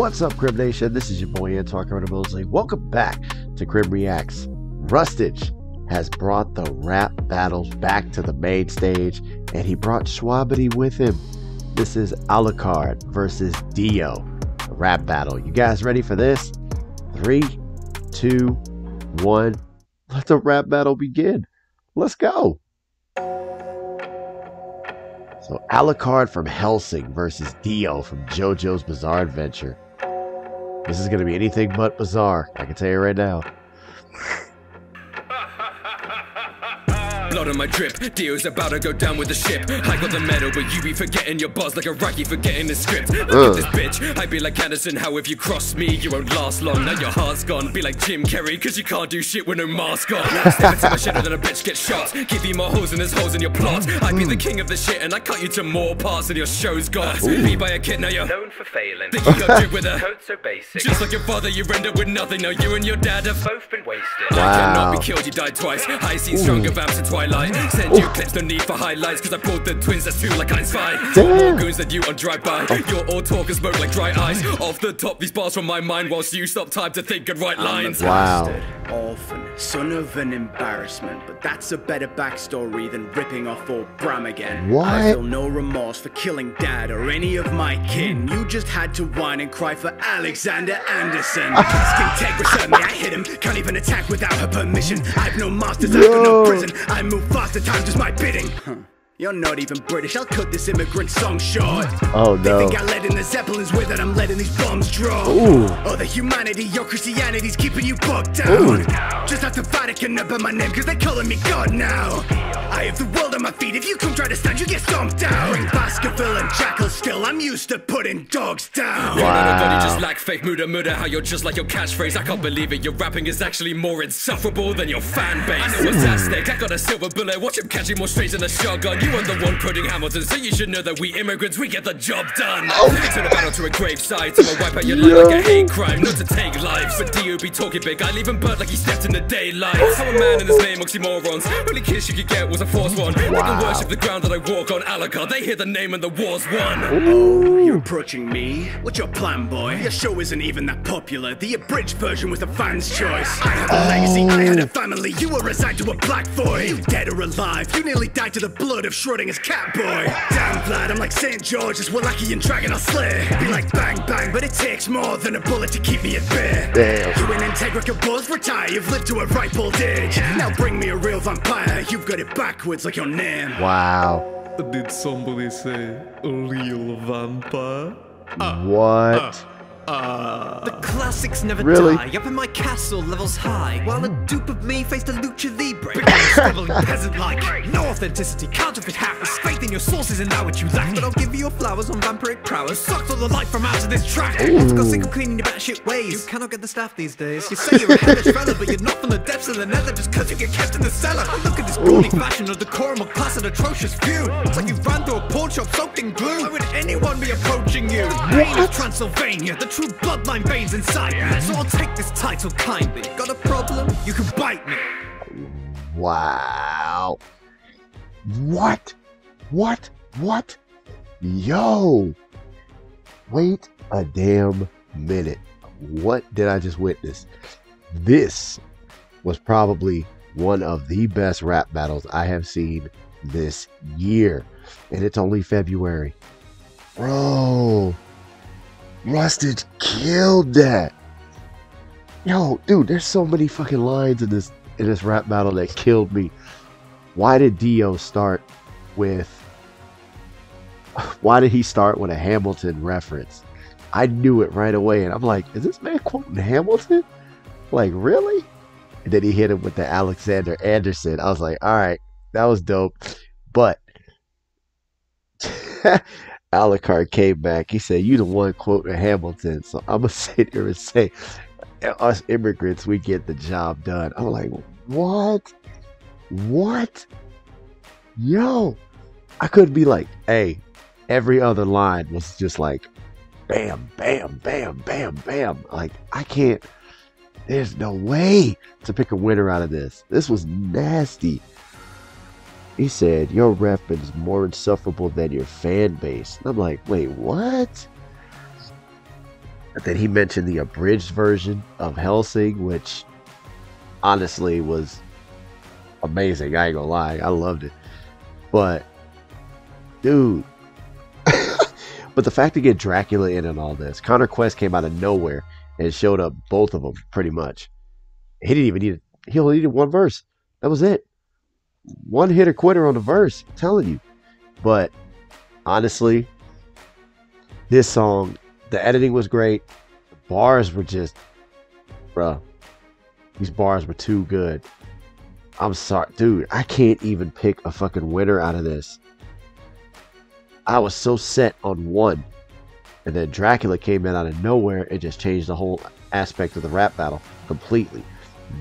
What's up, Krim Nation? This is your boy Antoine Mosley. Welcome back to Krim Reacts. Rustage has brought the rap battles back to the main stage, and he brought Shwabadi with him. This is Alucard versus Dio, a rap battle. You guys ready for this? Three, two, one. Let the rap battle begin. Let's go. So Alucard from Hellsing versus Dio from JoJo's Bizarre Adventure. This is going to be anything but bizarre. I can tell you right now. Blood on my drip, Dio's about to go down with the ship. I got the medal, but you be forgetting your buzz like a Rocky forgetting the script. Look at this bitch, I be like Anderson, how if you cross me, you won't last long. Now your heart's gone, be like Jim Carrey, cause you can't do shit with no mask on. Step into my shit and then a bitch get shot. Give you more holes and there's holes in your plot. I be the king of the shit and I cut you to more parts than your show's got. Be by a kid, now you're known for failing. think you got drip with a Code so basic. Just like your father, you end up with nothing. Now you and your dad have both been wasted. I cannot be killed, you died twice. I seen stronger vamps in Twilight. Send you clips, no need for highlights, cause I pulled the twins, that's two like Einstein. Damn. More goons than you on drive-by. Oh. You're all talk and smoke like dry oh. ice. Off the top, these bars from my mind, whilst you stop time to think and write lines. Wow. Bastard, orphan, son of an embarrassment, but that's a better backstory than ripping off old Bram again. What? I feel no remorse for killing dad or any of my kin. You just had to whine and cry for Alexander Anderson. Skin Tegra shot me, I hit him. Can't even attack without her permission. I've no masters, I've Yo. no prison. I move faster, time does my bidding. Huh. You're not even British, I'll cut this immigrant song short. Oh, They no. think I led in the Zeppelins with it, I'm letting these bombs drop. Ooh. Oh, the humanity, your Christianity's keeping you bogged down. Just have the Vatican up in my name, cause they're calling me God now. I have the world on my feet, if you come try to stand, you get stomped down. Bring Baskerville and Jackal still, I'm used to putting dogs down. You're not a god, just lack fake muda muda How you're just like your catchphrase. I can't believe it Your rapping is actually more insufferable than your fan base. I know what's at stake I got a silver bullet Watch him catching more strays than a shotgun. You weren't the one putting Hamilton So you should know that we immigrants We get the job done. Oh. Turn a battle to a graveside To a wipe out your life like a hate crime Not to take lives But Dio you be talking big I leave him burnt like he stepped in the daylight. How a man in his name oxymorons Only kiss you could get was a force one. They Wow. can worship the ground that I walk on Alucard They hear the name and the war's won Oh, you're approaching me? What's your plan, boy? Your show isn't even that popular. The abridged version was the fans' choice. I had a oh. legacy, I had a family. You were assigned to a black boy. You dead or alive? You nearly died to the blood of Schrodinger's cat boy. Damn, Vlad, I'm like St. George's Wallachia and Dragon I'll slay. Be like bang bang, but it takes more than a bullet to keep me at bay. Damn. You and Integra can both retire. You've lived to a ripe old age. Now bring me a real vampire. You've got it backwards like your name. Wow. Did somebody say real vampire? Ah, what? Ah. Uh, the classics never Really? die. Up in my castle, levels high. While a dupe of me faced a lucha libre. Scribbling peasant like. No authenticity, counterfeit hackers. Faith in your sources and now what you lack. But I'll give you your flowers on vampiric prowess. Sucked all the life from out of this track. Once got sick of cleaning your batshit ways. You cannot get the staff these days. You say you're a hellish fella, but you're not from the depths of the nether just cause you get kept in the cellar. Look at this brawny fashion of decorum, a class and atrocious view. It's like you ran through a pawn shop soaked in glue. Why would anyone be approaching you? The pain of Transylvania, the true bloodline veins inside. So I'll take this title kindly. Got a problem? You can bite me. Wow. What? What? What? Yo. Wait a damn minute. What did I just witness? This was probably one of the best rap battles I have seen this year. And it's only February. Bro. Rustage killed that. Yo, dude, there's so many fucking lines in this in this rap battle that killed me. Why did Dio start with why did he start with a Hamilton reference? I knew it right away and I'm like, is this man quoting Hamilton? Like, really? And then he hit him with the Alexander Anderson. I was like, all right, that was dope. But Alucard came back. He said, You the one quoting Hamilton. So I'm gonna sit here and say, us immigrants, we get the job done. I'm like, what? What? Yo, I could be like, hey, every other line was just like, bam, bam, bam, bam, bam. Like, I can't, there's no way to pick a winner out of this. This was nasty. He said, Your rep is more insufferable than your fan base. And I'm like, Wait, what? And then he mentioned the abridged version of Hellsing, which honestly was amazing. I ain't gonna lie, I loved it. But, dude, but the fact to get Dracula in and all this, Connor Quest came out of nowhere and showed up both of them pretty much. He didn't even need it. he only needed one verse. That was it. One hitter quitter on the verse. I'm telling you. But honestly, this song, the editing was great. The bars were just, bruh, these bars were too good. I'm sorry, dude. I can't even pick a fucking winner out of this. I was so set on one. And then Dracula came in out of nowhere and just changed the whole aspect of the rap battle completely.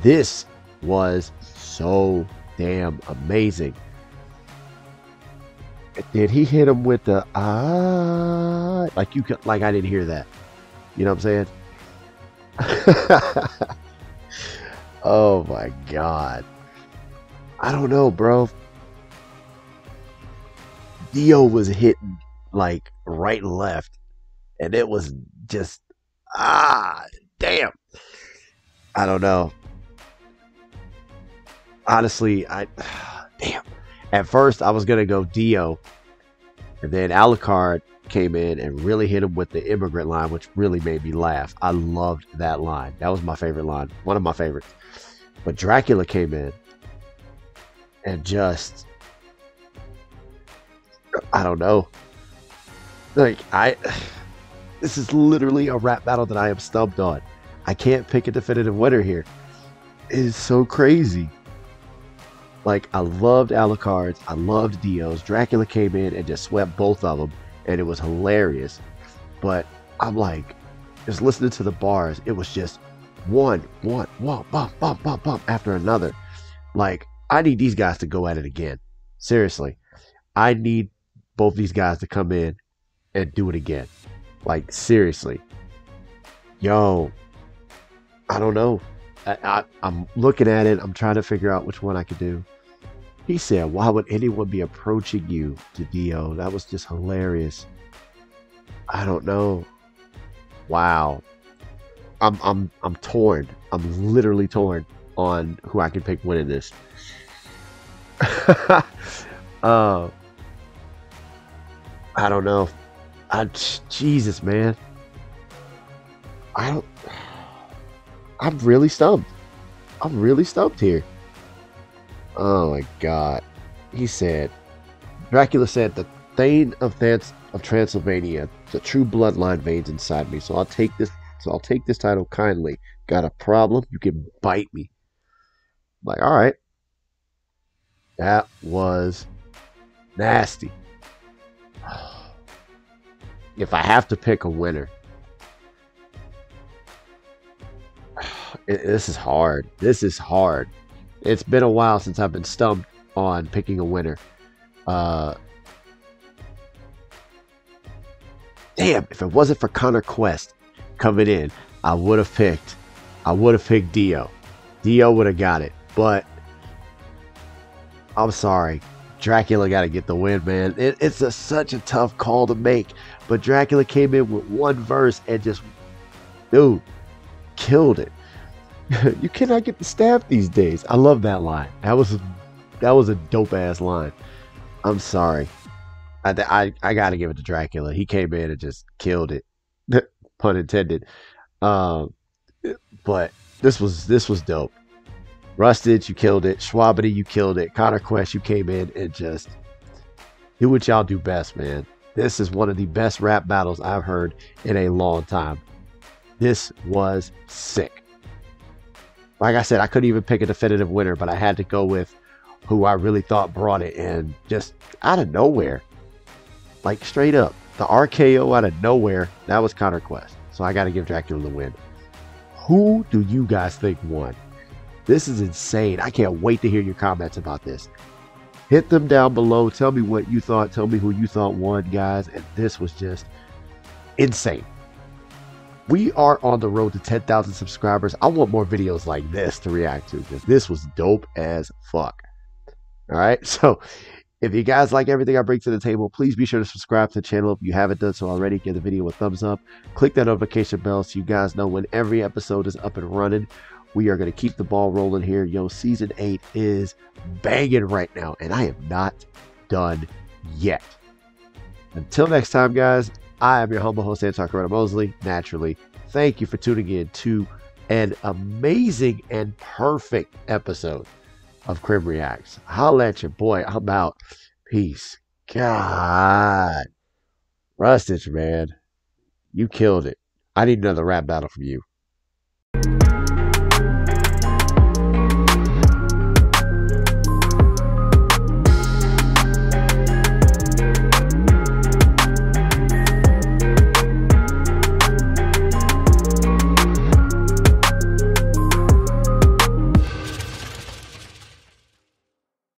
This was so damn amazing. Did he hit him with the ah? Like you could, like I didn't hear that. You know what I'm saying? oh my god. I don't know, bro. Dio was hitting like right and left, and it was just ah damn. I don't know. Honestly, I damn. At first, I was gonna go Dio, and then Alucard came in and really hit him with the immigrant line, which really made me laugh. I loved that line. That was my favorite line, one of my favorites. But Dracula came in and just I don't know. Like I this is literally a rap battle that I am stumped on. I can't pick a definitive winner here. It is so crazy. Like I loved Alucard's, I loved Dio's. Dracula came in and just swept both of them, and it was hilarious. But I'm like, just listening to the bars, it was just one, one, one, bump, bump, bump, bump after another. Like I need these guys to go at it again. Seriously, I need both these guys to come in and do it again. Like seriously, yo, I don't know. I, I'm looking at it. I'm trying to figure out which one I could do. He said, "Why would anyone be approaching you to Dio?" That was just hilarious. I don't know. Wow. I'm I'm I'm torn. I'm literally torn on who I can pick winning this. uh, I don't know. I, Jesus, man. I don't. I'm really stumped. I'm really stumped here. Oh my god. He said, Dracula said, the Thane of, Thans- of Transylvania, the true bloodline veins inside me. So I'll take this. So I'll take this title kindly. Got a problem? You can bite me. I'm like, all right. That was nasty. If I have to pick a winner, this is hard. This is hard. It's been a while since I've been stumped on picking a winner. Uh, damn, if it wasn't for Connor Quest coming in, I would have picked. I would have picked Dio. Dio would have got it, but I'm sorry. Dracula got to get the win, man. It, it's a, such a tough call to make, but Dracula came in with one verse and just, dude, killed it. you cannot get the staff these days. I love that line. That was that was a dope ass line. I'm sorry. I, I, I got to give it to Dracula. He came in and just killed it. Pun intended. Um, but this was this was dope. Rustage, you killed it. Shwabadi, you killed it. Connor Quest, you came in and just do what y'all do best, man. This is one of the best rap battles I've heard in a long time. This was sick. Like I said, I couldn't even pick a definitive winner, but I had to go with who I really thought brought it and just out of nowhere. Like straight up. The RKO out of nowhere, that was Connor Quest. So I got to give Dracula the win. Who do you guys think won? This is insane. I can't wait to hear your comments about this. Hit them down below. Tell me what you thought. Tell me who you thought won, guys. And this was just insane. We are on the road to 10,000 subscribers. I want more videos like this to react to because this was dope as fuck. All right. So If you guys like everything I bring to the table, please be sure to subscribe to the channel if you haven't done so already. Give the video a thumbs up. Click that notification bell so you guys know when every episode is up and running. We are going to keep the ball rolling here. Yo, season 8 is banging right now, and I am not done yet. Until next time, guys, I am your humble host, Anton Coretta Mosley. Naturally, thank you for tuning in to an amazing and perfect episode of Krim Reacts. Holla at your boy. I'm out. Peace. God. Rustage, man. You killed it. I need another rap battle from you.